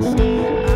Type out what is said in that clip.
Yes.